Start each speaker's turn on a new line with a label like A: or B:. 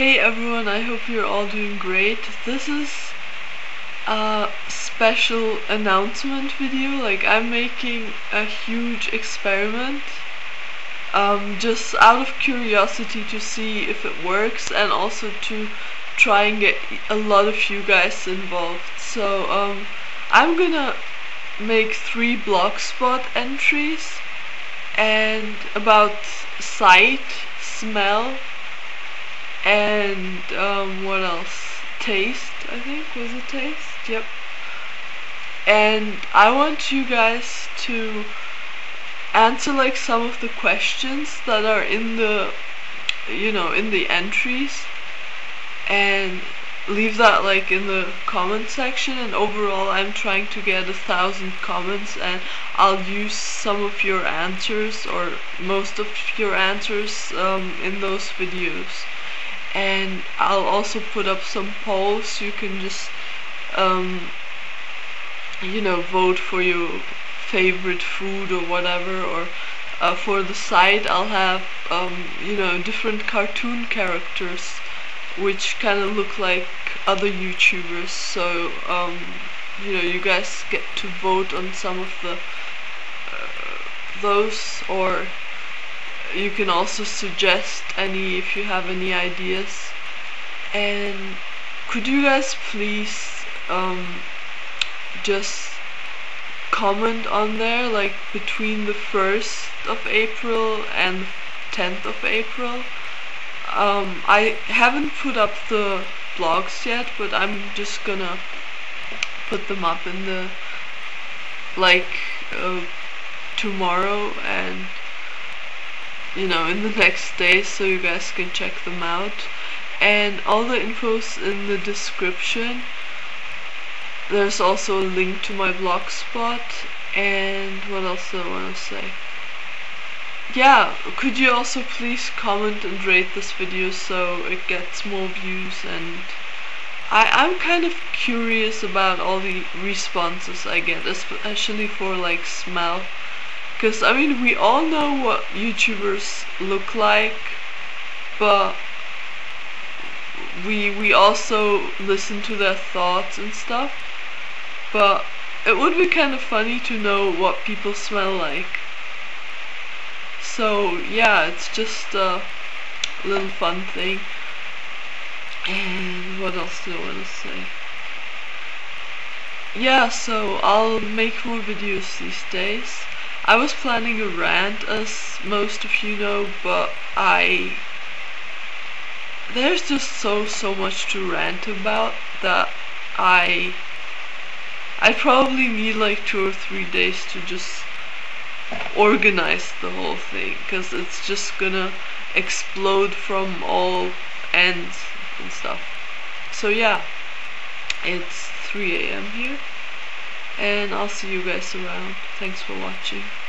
A: Hey everyone, I hope you're all doing great. This is a special announcement video. Like, I'm making a huge experiment um, just out of curiosity to see if it works and also to try and get a lot of you guys involved. So, um, I'm gonna make three blogspot entries and about sight, smell, and um, what else? Taste, I think. Was it taste? Yep. And I want you guys to answer like some of the questions that are in the you know in the entries and leave that like in the comment section and overall I'm trying to get a thousand comments and I'll use some of your answers or most of your answers um, in those videos and I'll also put up some polls. You can just um, you know vote for your favorite food or whatever or uh, for the sight I'll have um, you know different cartoon characters which kind of look like other YouTubers. So um, you know you guys get to vote on some of the uh, those or you can also suggest any if you have any ideas. And could you guys please um, just comment on there like between the 1st of April and 10th of April? Um, I haven't put up the blogs yet but I'm just gonna put them up in the like uh, tomorrow and you know in the next day so you guys can check them out. And all the info's in the description. There's also a link to my blogspot and what else do I want to say? Yeah could you also please comment and rate this video so it gets more views? And I, I'm kind of curious about all the responses I get especially for like smell because, I mean, we all know what YouTubers look like, but we we also listen to their thoughts and stuff. But it would be kind of funny to know what people smell like. So, yeah, it's just a little fun thing. And what else do I want to say? Yeah, so I'll make more videos these days. I was planning a rant, as most of you know, but I... There's just so, so much to rant about that I... I probably need like two or three days to just organize the whole thing, because it's just gonna explode from all ends and stuff. So yeah, it's 3 a.m. here and I'll see you guys around. Thanks for watching.